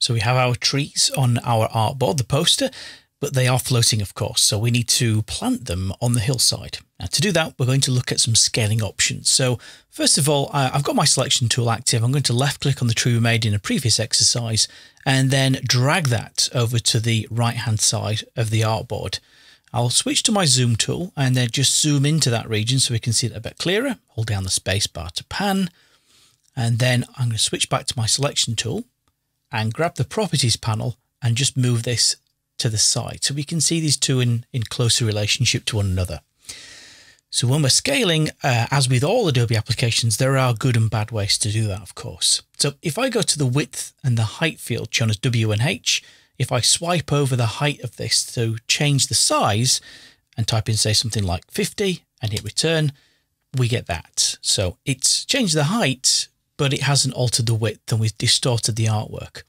So we have our trees on our artboard, the poster, but they are floating, of course. So we need to plant them on the hillside. Now to do that, we're going to look at some scaling options. So first of all, I've got my selection tool active. I'm going to left click on the tree we made in a previous exercise and then drag that over to the right hand side of the artboard. I'll switch to my zoom tool and then just zoom into that region so we can see it a bit clearer. Hold down the space bar to pan. And then I'm going to switch back to my selection tool and grab the properties panel and just move this to the side so we can see these two in, in closer relationship to one another. So when we're scaling, uh, as with all Adobe applications, there are good and bad ways to do that, of course. So if I go to the width and the height field shown as W and H, if I swipe over the height of this to change the size and type in, say, something like 50 and hit return, we get that. So it's changed the height, but it hasn't altered the width and we've distorted the artwork.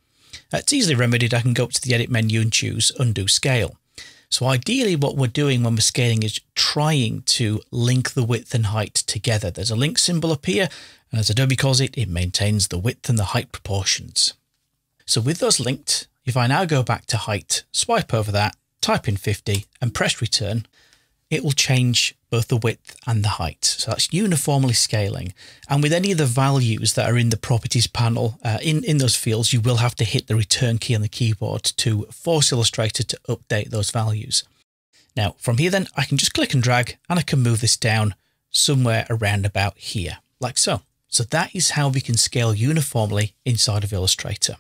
It's easily remedied. I can go up to the edit menu and choose undo scale. So ideally what we're doing when we're scaling is trying to link the width and height together. There's a link symbol up here, and as Adobe calls it, it maintains the width and the height proportions. So with those linked, if I now go back to height, swipe over that, type in 50 and press return, it will change both the width and the height. So that's uniformly scaling. And with any of the values that are in the properties panel uh, in, in those fields, you will have to hit the return key on the keyboard to force Illustrator to update those values. Now from here then, I can just click and drag and I can move this down somewhere around about here, like so. So that is how we can scale uniformly inside of Illustrator.